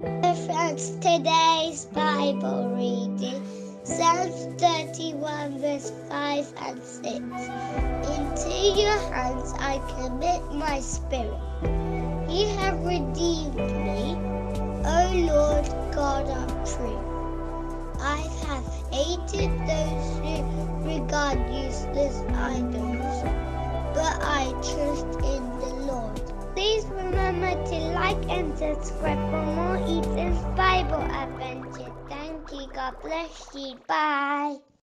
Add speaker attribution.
Speaker 1: Friends, today's Bible reading Psalms 31, verse 5 and 6. Into your hands I commit my spirit. You have redeemed me, O Lord God of truth. I have hated those who regard useless idols, but I trust in the Lord. Please remember to like and subscribe for more Bible adventure. Thank you. God bless you. Bye.